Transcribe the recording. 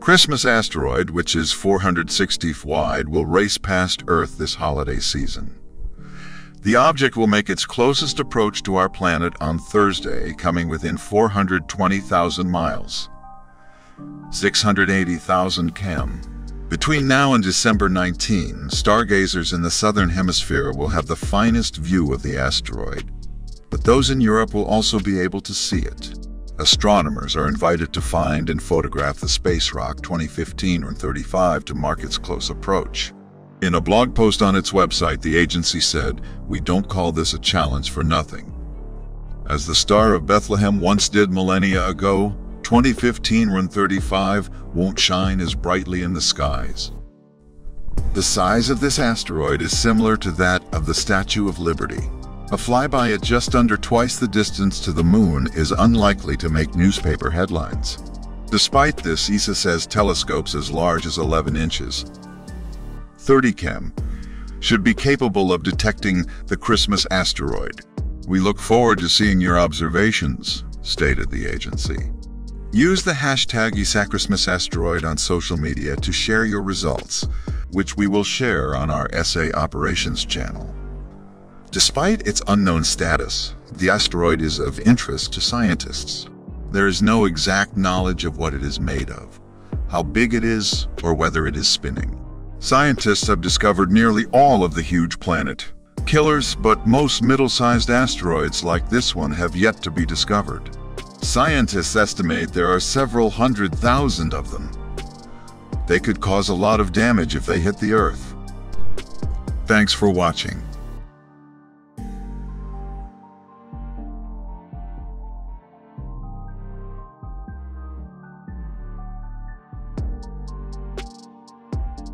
Christmas asteroid, which is 460 wide, will race past Earth this holiday season. The object will make its closest approach to our planet on Thursday, coming within 420,000 miles. 680,000 km. Between now and December 19, stargazers in the southern hemisphere will have the finest view of the asteroid, but those in Europe will also be able to see it. Astronomers are invited to find and photograph the space rock 2015 RN35 to mark its close approach. In a blog post on its website, the agency said, We don't call this a challenge for nothing. As the Star of Bethlehem once did millennia ago, 2015 RN35 won't shine as brightly in the skies. The size of this asteroid is similar to that of the Statue of Liberty. A flyby at just under twice the distance to the moon is unlikely to make newspaper headlines. Despite this, ESA says telescopes as large as 11 inches, 30 chem, should be capable of detecting the Christmas asteroid. We look forward to seeing your observations, stated the agency. Use the hashtag ESAChristmas asteroid on social media to share your results, which we will share on our ESA Operations channel. Despite its unknown status, the asteroid is of interest to scientists. There is no exact knowledge of what it is made of, how big it is, or whether it is spinning. Scientists have discovered nearly all of the huge planet. Killers, but most middle-sized asteroids like this one have yet to be discovered. Scientists estimate there are several hundred thousand of them. They could cause a lot of damage if they hit the Earth. Thanks for watching.